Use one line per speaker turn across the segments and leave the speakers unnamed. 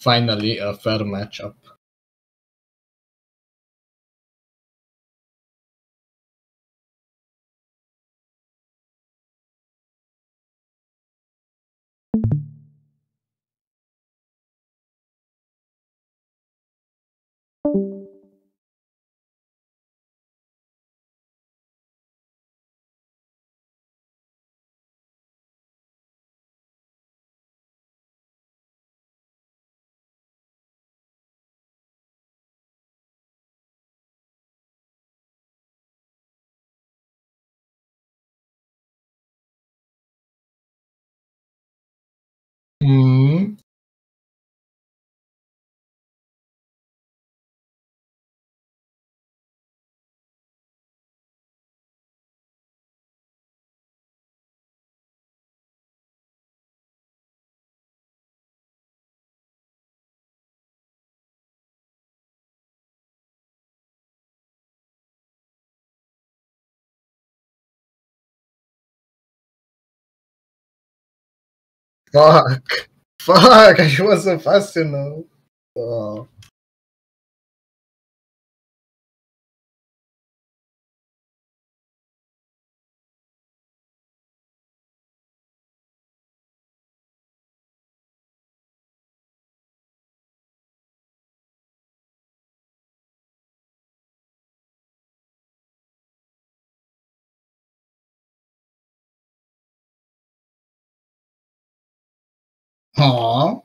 Finally, a fair matchup. Fuck. Fuck, I was so fast enough. Oh. Aw.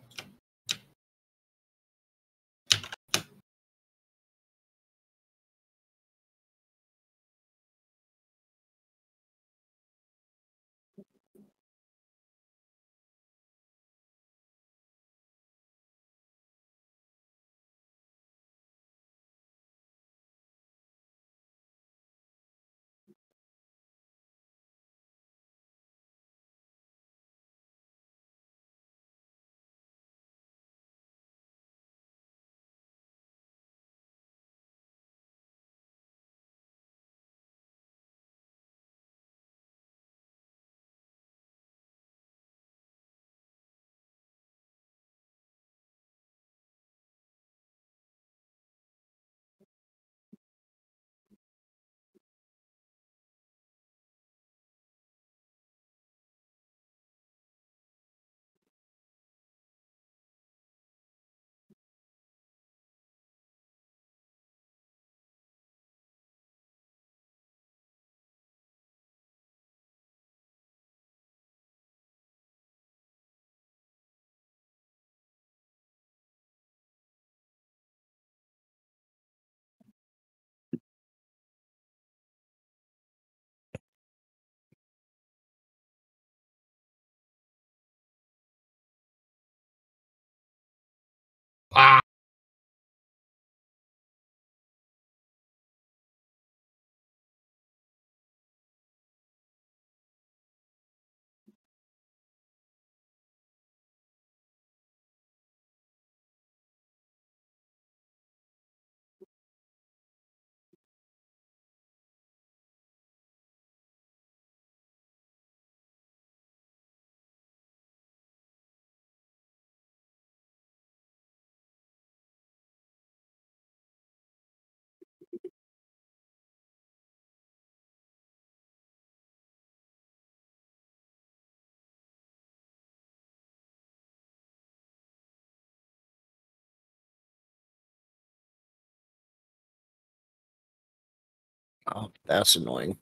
Oh, that's annoying.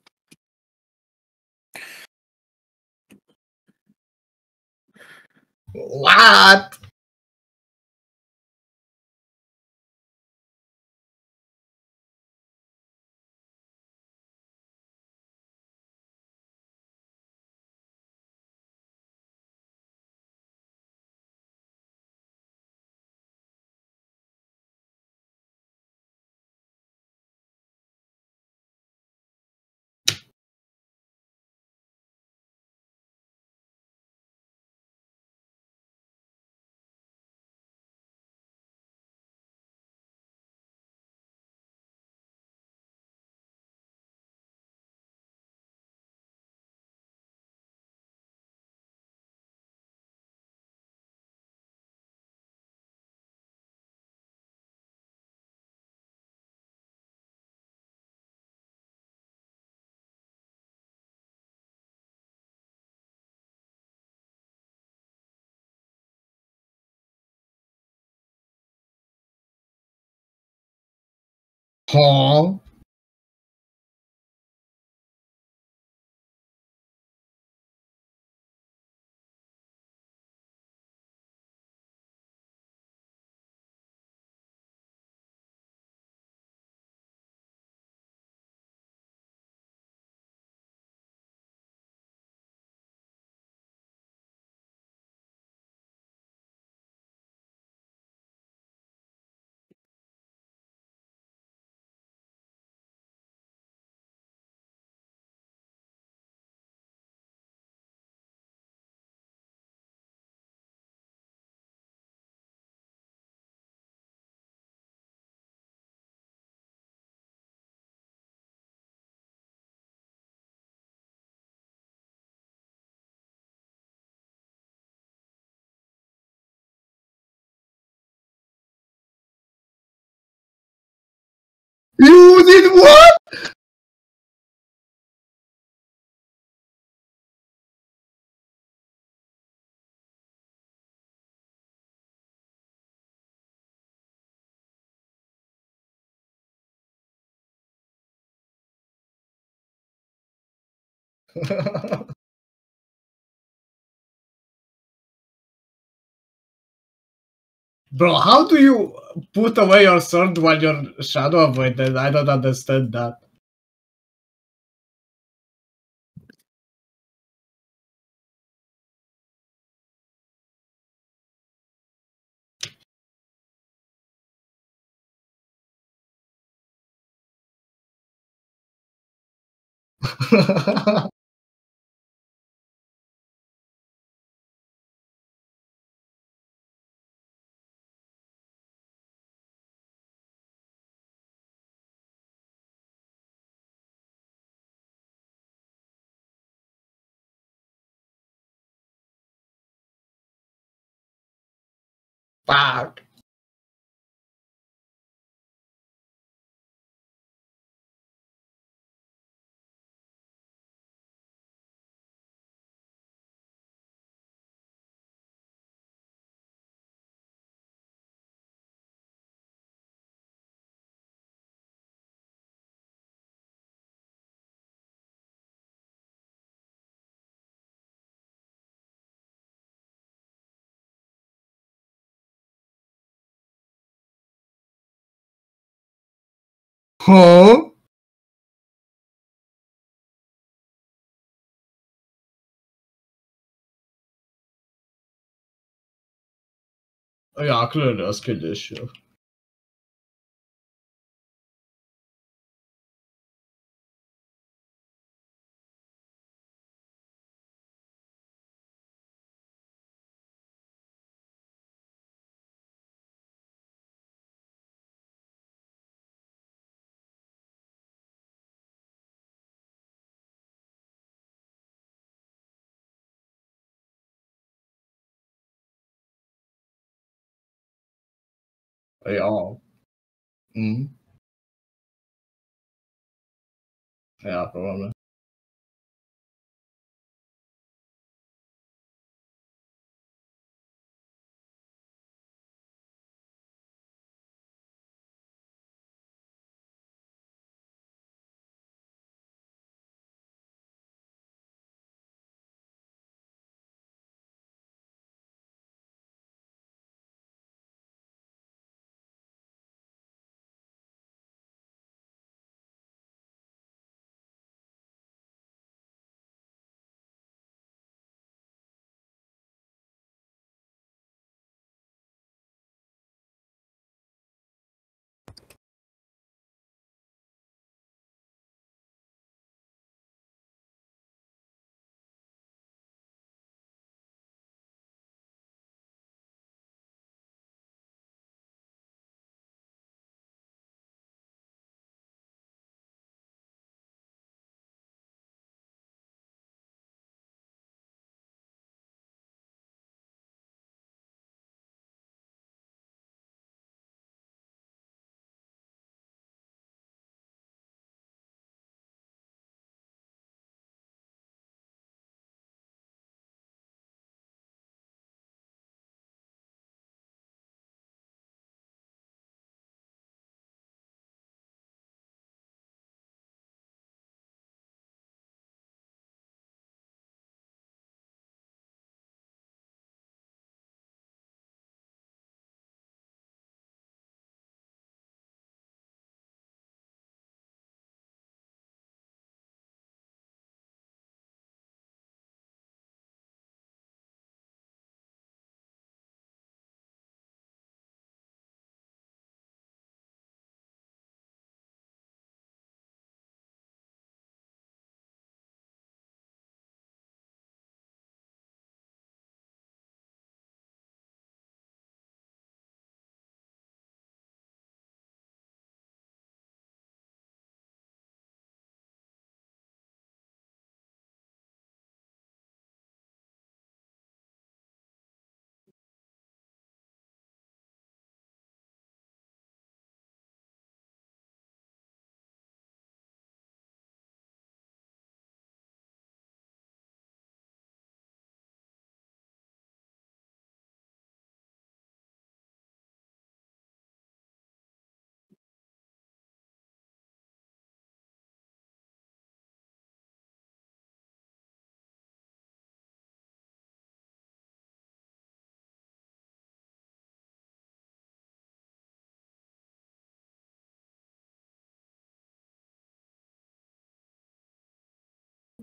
What? Huh? What? Bro, how do you put away your sword while you're shadow avoided? I don't understand that. Fuck. Huh? Ah ja, klar, das kenne ich. Ja. 哎呀，嗯，哎 all. 了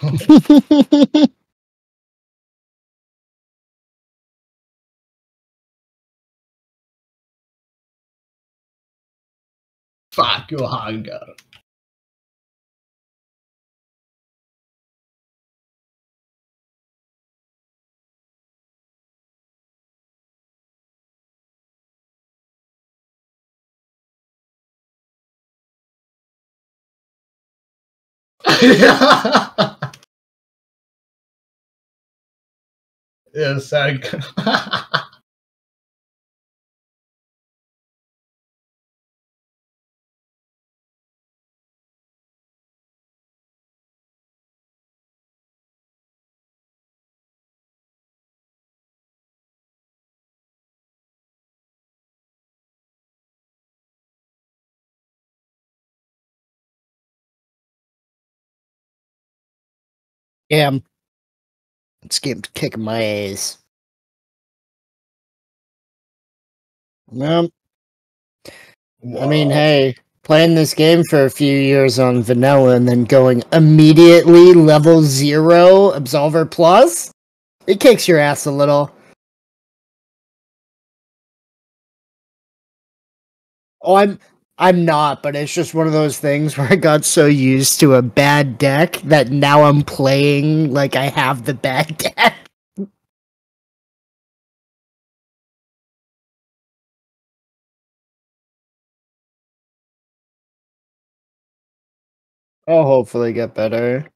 Fuck you, Hanger. yes, I.
Damn. Game's kicking my ass. Well, I mean, hey, playing this game for a few years on vanilla and then going immediately level zero Absolver Plus, it kicks your ass a little. Oh, I'm I'm not, but it's just one of those things where I got so used to a bad deck that now I'm playing like I have the bad deck. I'll hopefully get better.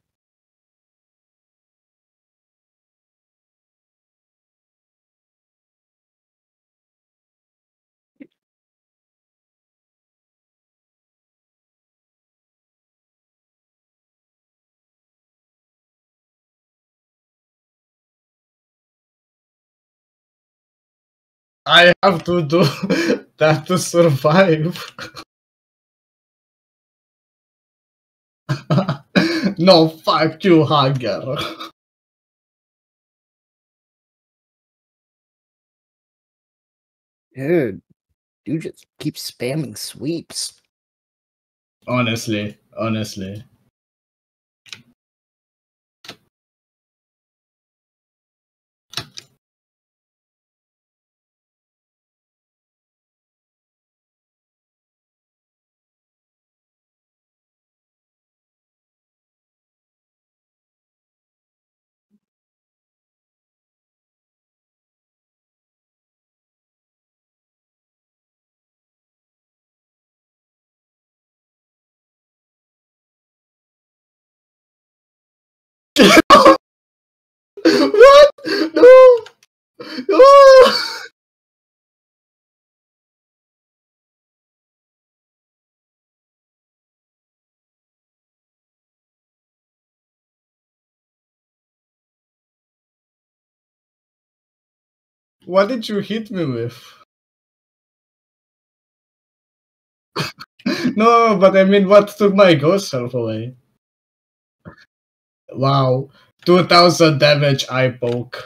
I have to do that to survive. no, fuck you, Hanger.
Dude, you just keep spamming sweeps.
Honestly, honestly. No! No! What did you hit me with? no, but I mean, what took my ghost self away? Wow. 2000 damage eye poke.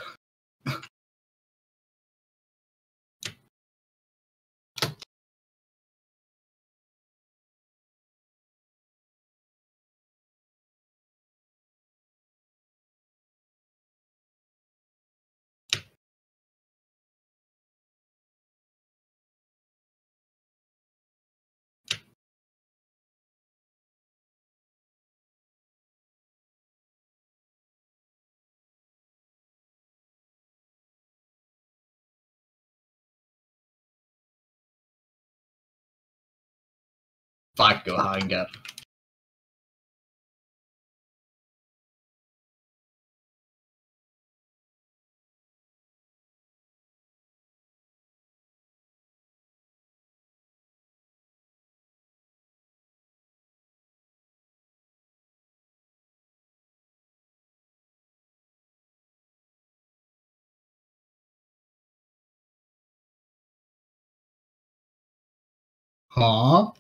Fuck you, Hanger. Huh?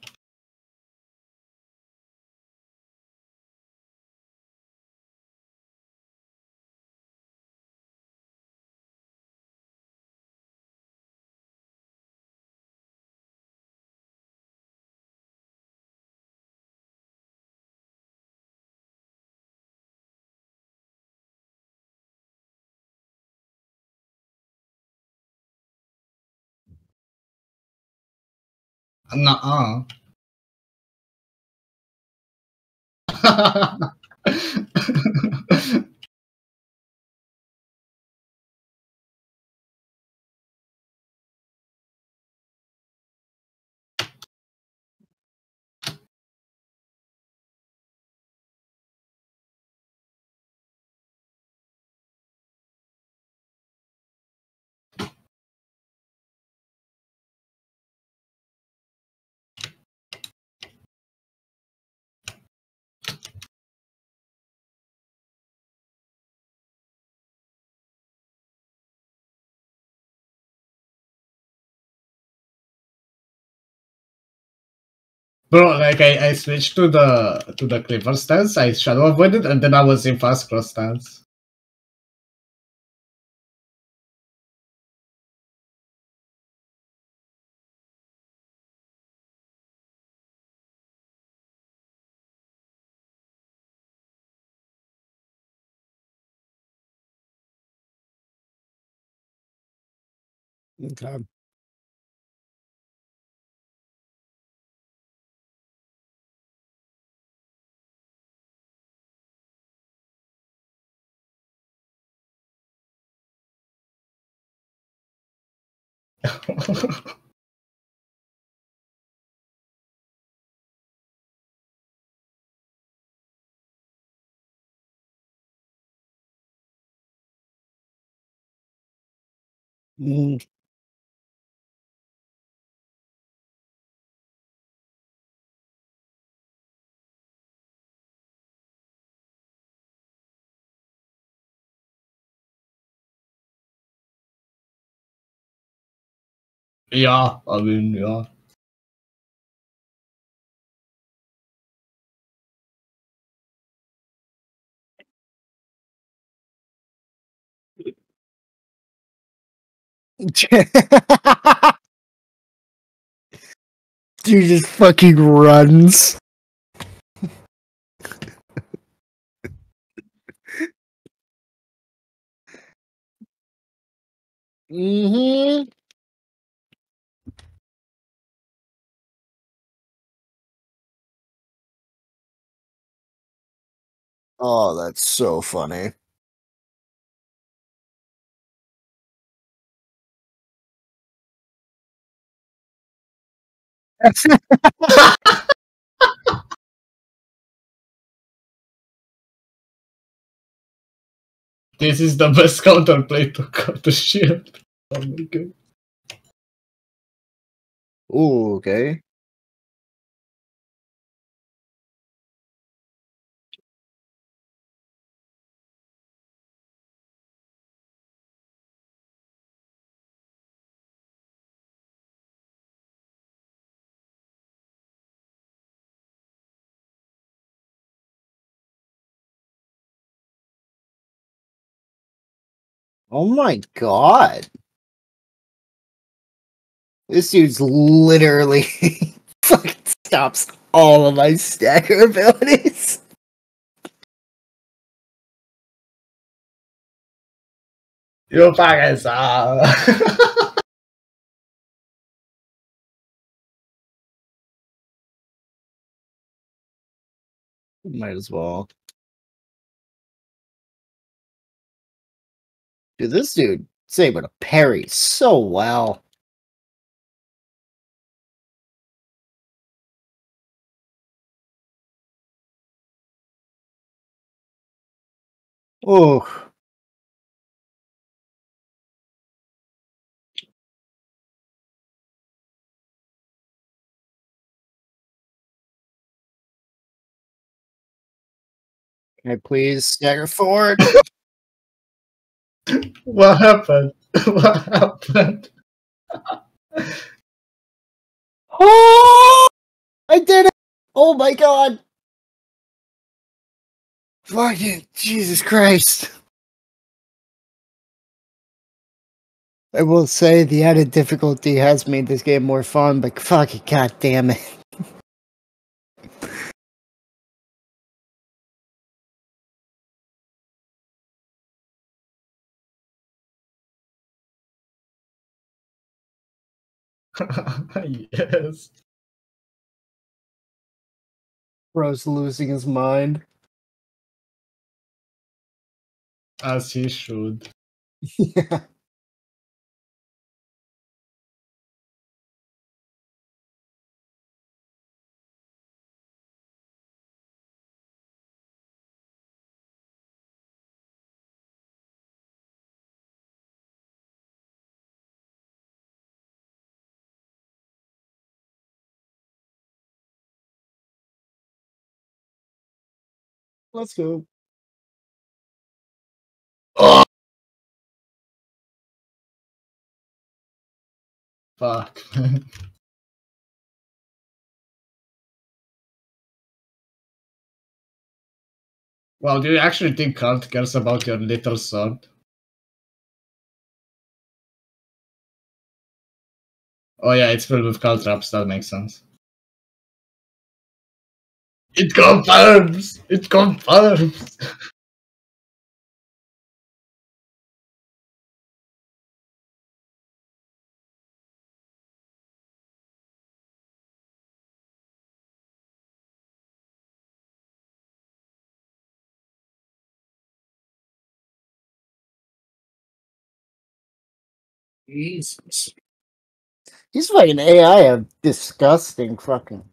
nuh Bro, like I, I switched to the to the cleaver stance, I shadow avoided, and then I was in fast cross stance.
Okay. Mm,
yeah, I mean, yeah.
Dude just fucking runs. mm-hmm. Oh, that's so funny.
This is the best counterplay to cut the shield. Oh my god.
Ooh, okay. Oh my god. This dude's literally fucking stops all of my Stagger abilities.
You fucking suck.
Might as well. Dude, this dude is able to parry so well. Oh. Can I please stagger forward?
What happened? What happened?
oh! I did it! Oh my god! Fucking Jesus Christ. I will say the added difficulty has made this game more fun, but fuck fucking god damn it.
yes.
Bro's losing his mind.
As he should.
yeah. Let's go.
Fuck, man. Well, do you actually think Kurt cares about your little sword? Oh yeah, it's filled with traps. that makes sense. It confirms! It confirms!
Jesus. He's fucking AI of disgusting fucking.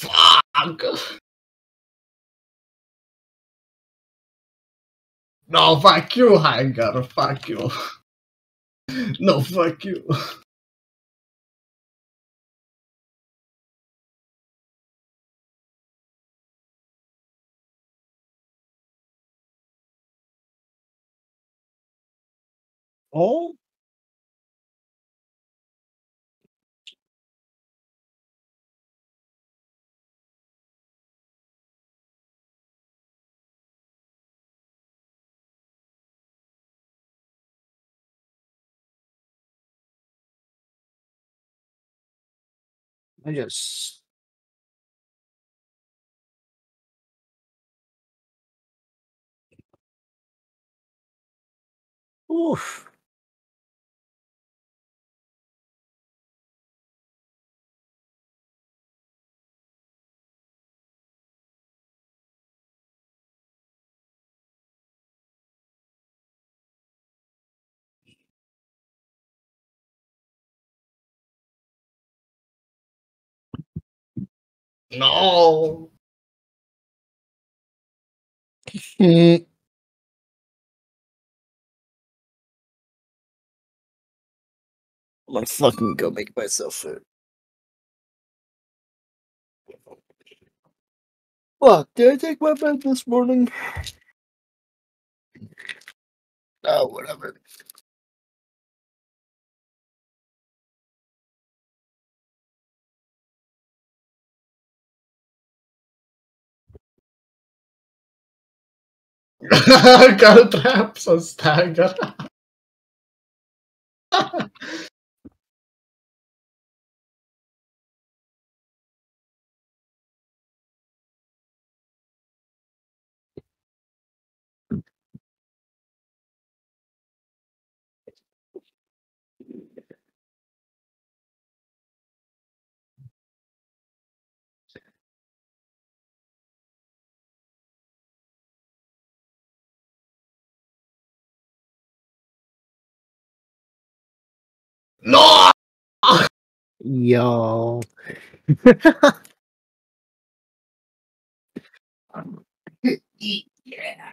Fuck! No, fuck you, Hanger. Fuck you. No, fuck you.
Oh? I just. Oof.
No.
Mm. I'm gonna fucking go make myself food. Fuck, Did I take my bed this morning? Oh, whatever.
caltraps on stagger. No!
Yo. yeah.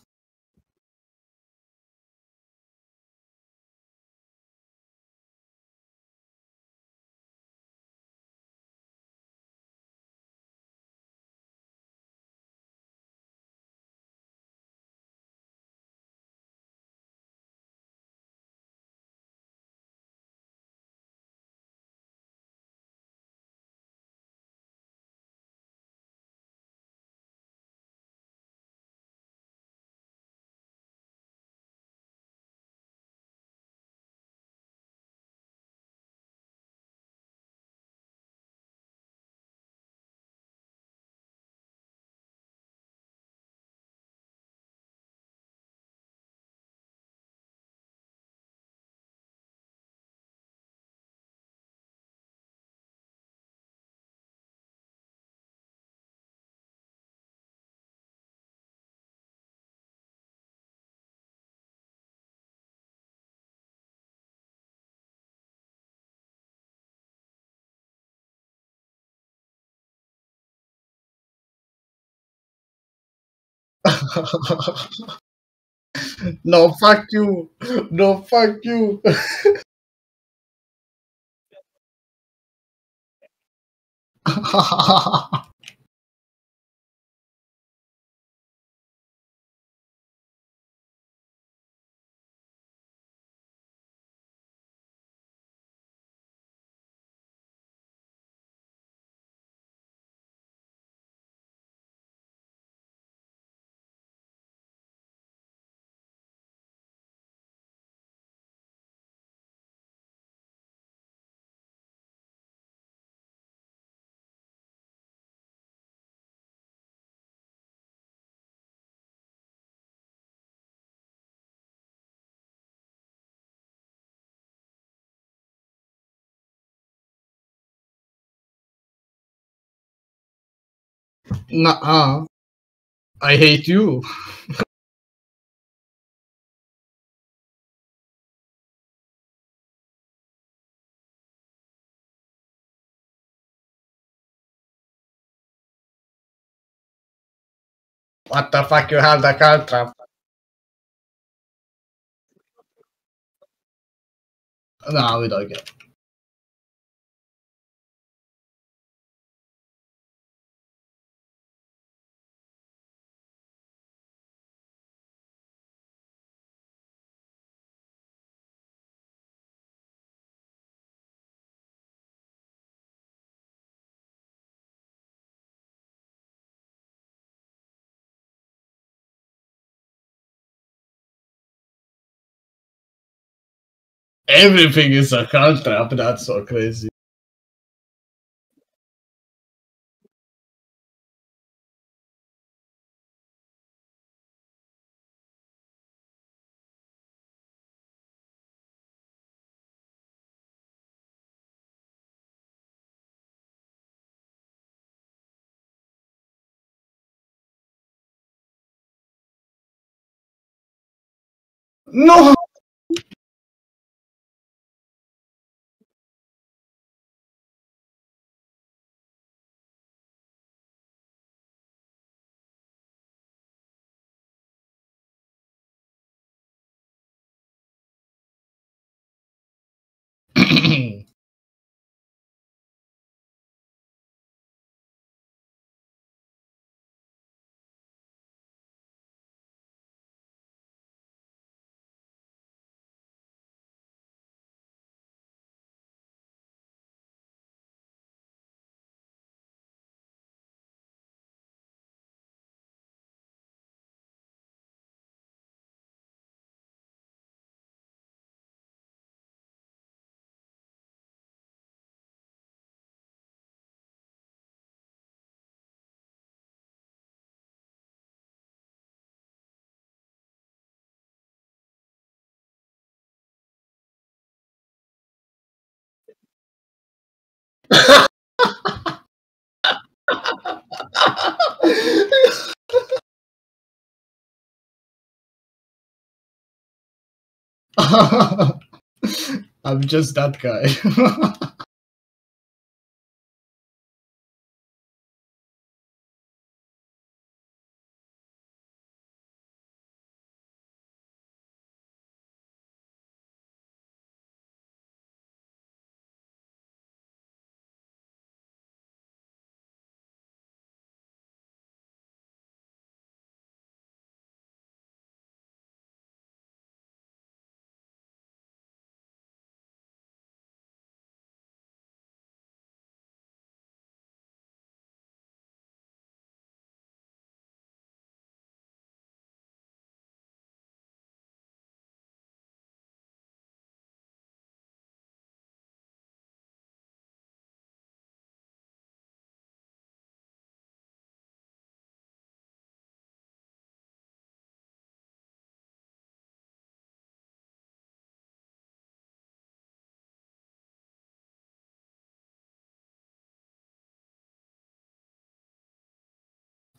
no, fuck you. No, fuck you. Nuh-uh. I hate you. What the fuck you have the contract? No, we don't get. everything is a contract. That's so crazy. No! I'm just that guy.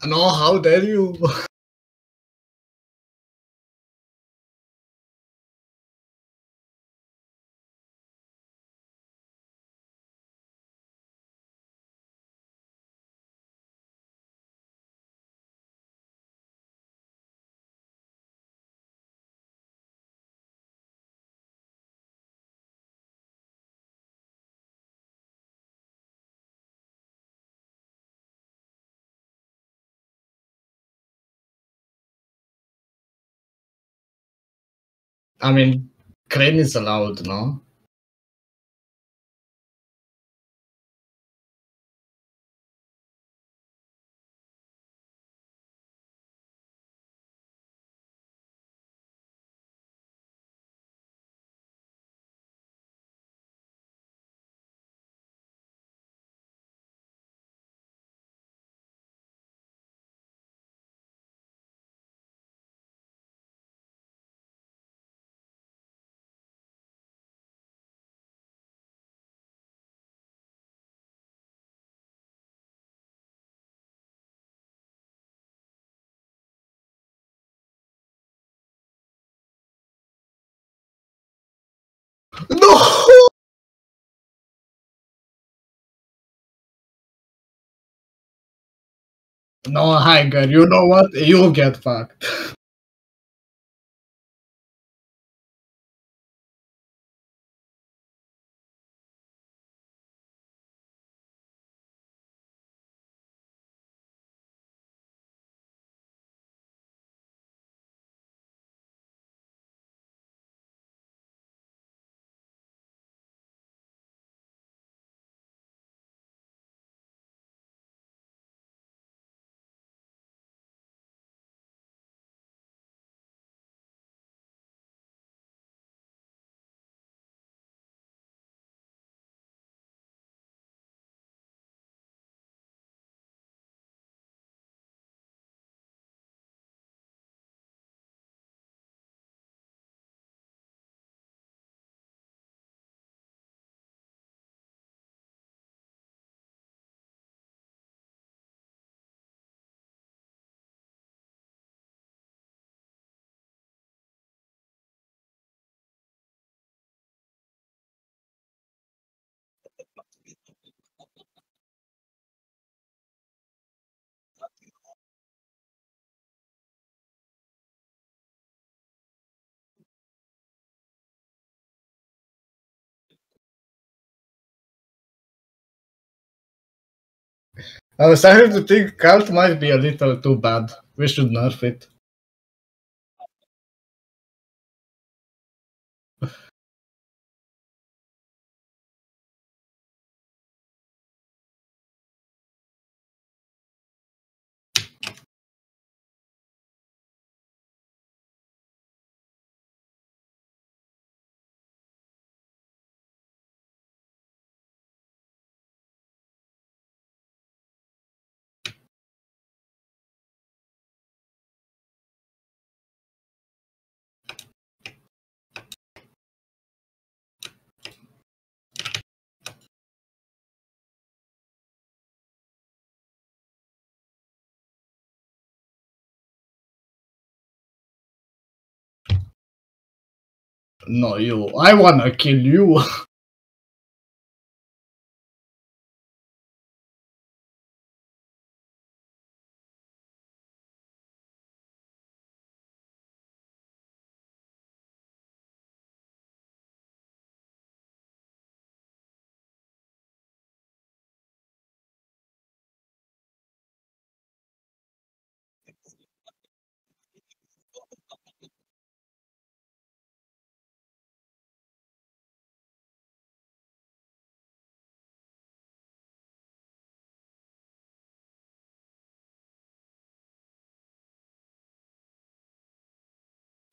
no, how dare you? I mean, crane is allowed, no? No, Hanger, you know what? You'll get fucked. I was starting to think Kahlt might be a little too bad. We should nerf it. No, you. I wanna kill you.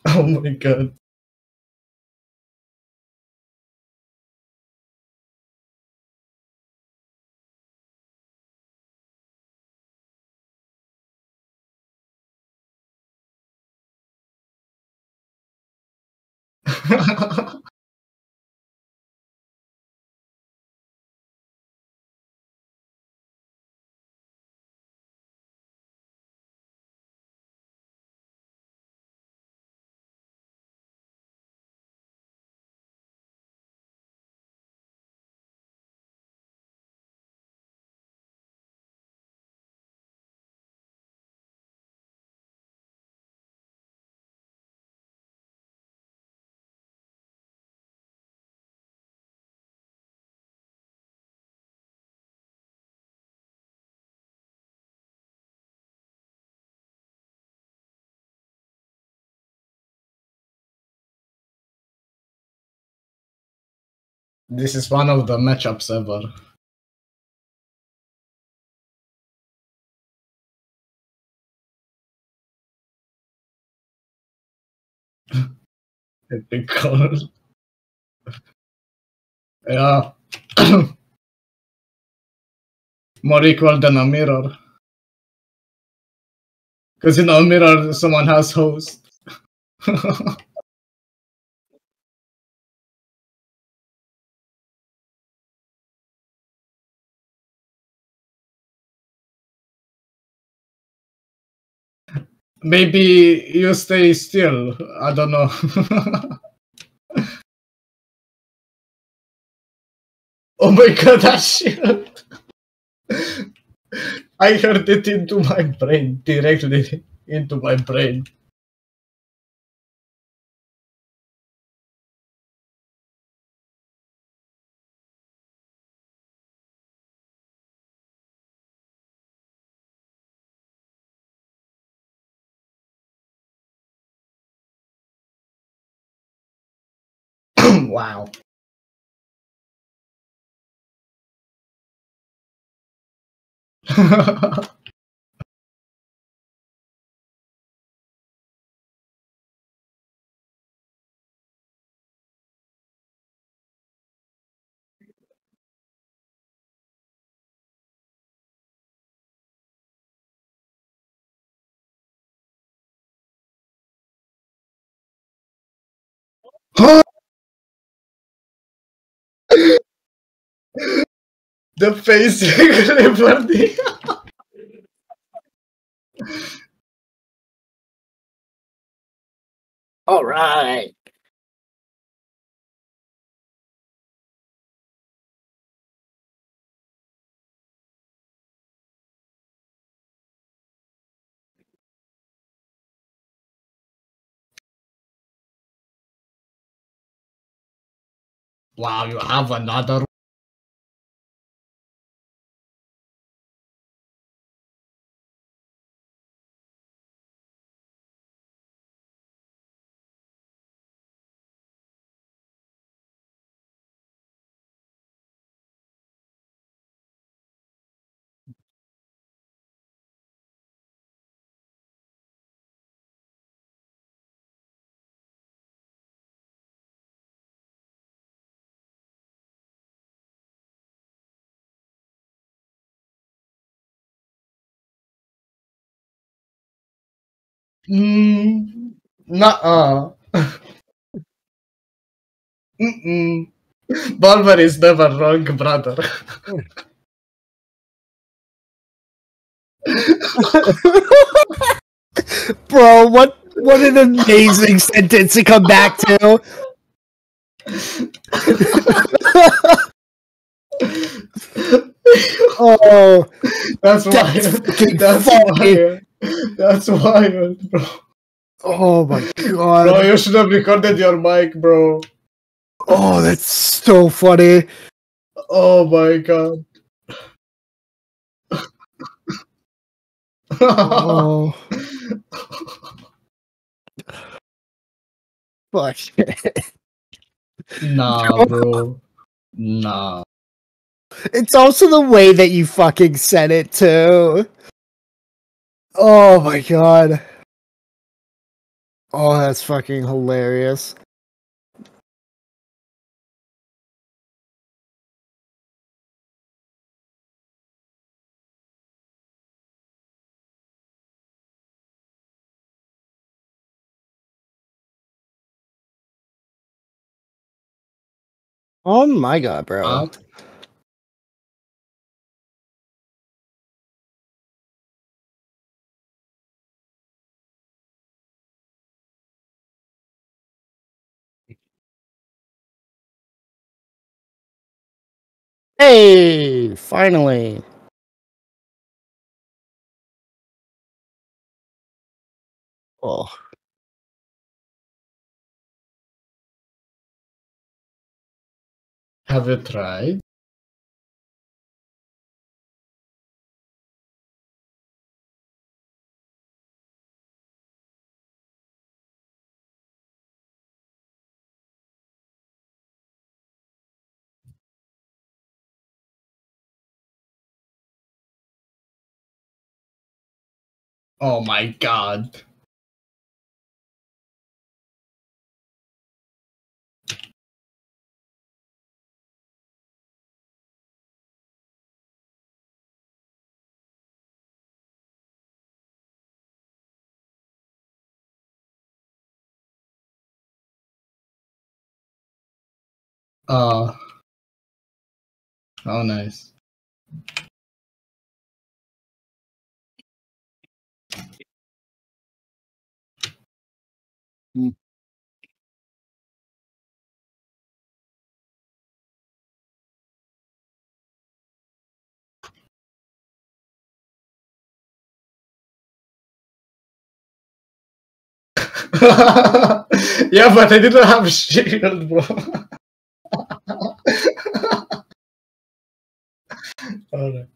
Oh my god. this is one of the matchups ever. Epic. Yeah. More equal than a mirror. Because in a mirror, someone has host. Maybe you stay still. I don't know. oh my god, that shit! I heard it into my brain, directly into my brain. Wow. the face Liberty.
All right.
wow, you have another Mm, nuh-uh. Mm-mm. Bulmer is never wrong, brother.
Bro, what what an amazing sentence to come back to. oh,
That's why.
That's
That's why. That's why, bro.
oh my
Bro,
god.
you should have recorded your mic, bro.
Oh, that's so funny.
Oh my god.
Oh, fuck.
nah, bro. Nah.
It's also the way that you fucking said it too. Oh my god. Oh, that's fucking hilarious. Oh my god, bro. Hey, finally. Oh,
Have you tried? Oh my god. Uh. Oh, nice.
Hmm.
yeah, but I didn't have shield, bro.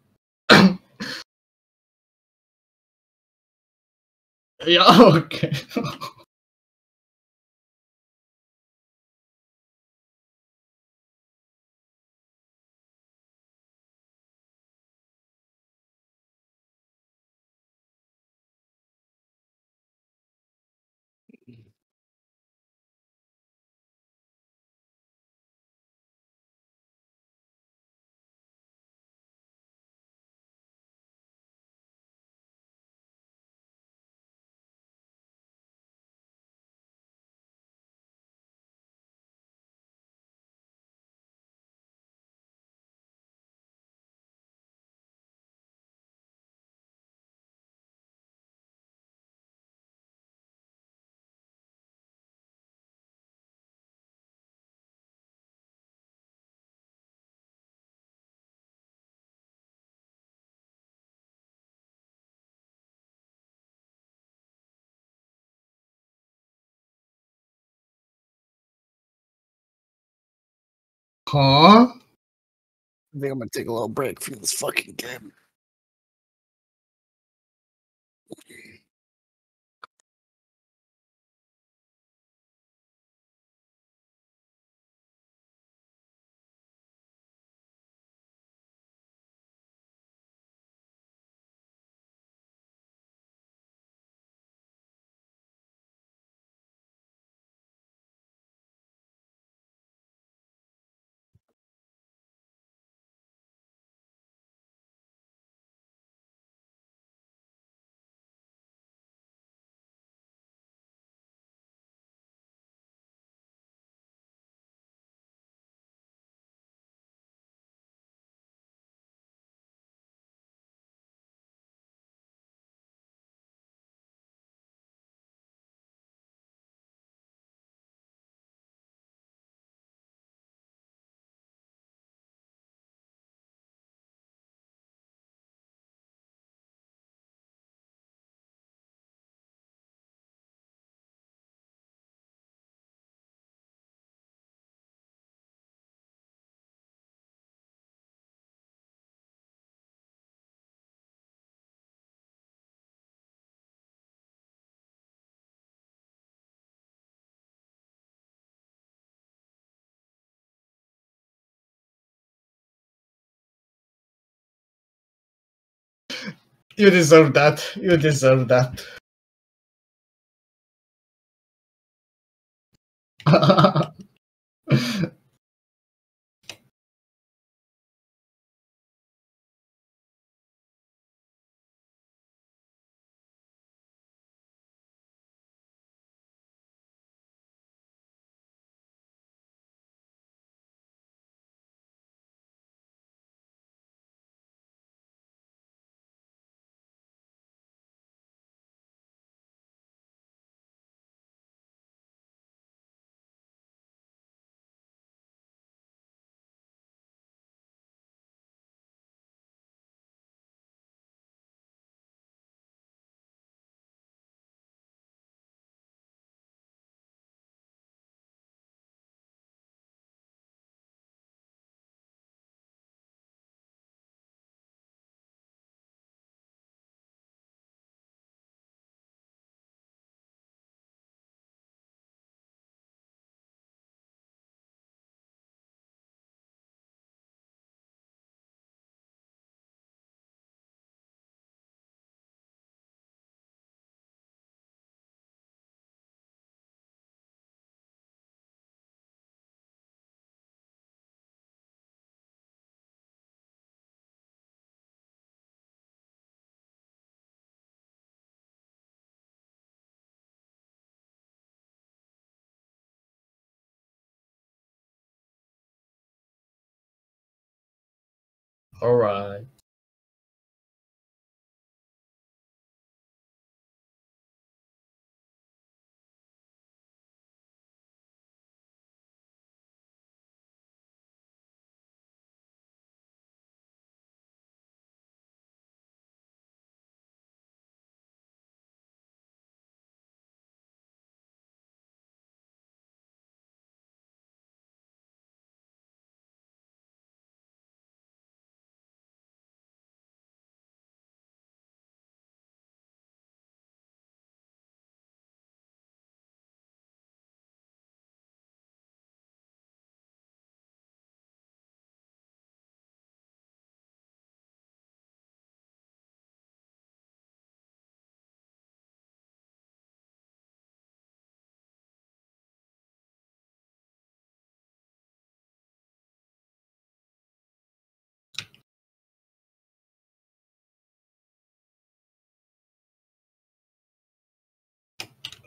Yeah, okay. Huh?
I think I'm gonna take a little break from this fucking game.
You deserve that. You deserve that. All right.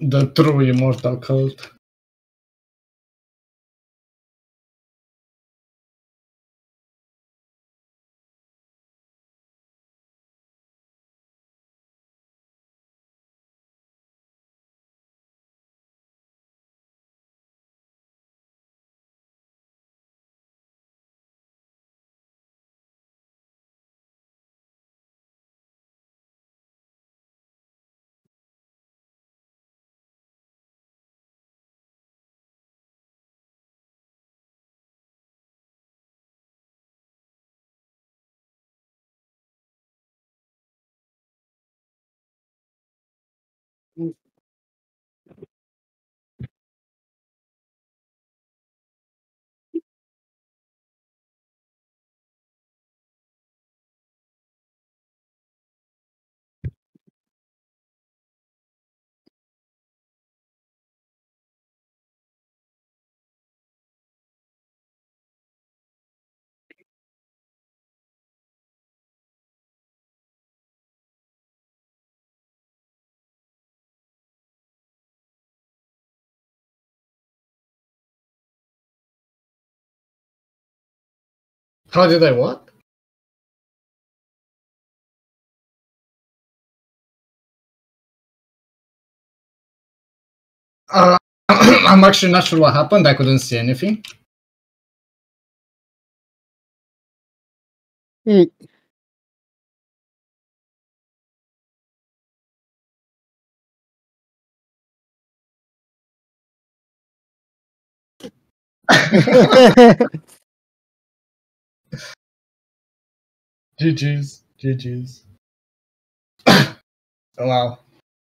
The true immortal Kahlt. How did I what? Uh, I'm actually not sure what happened. I couldn't see anything.
Hmm.
GG's. GG's. oh, wow.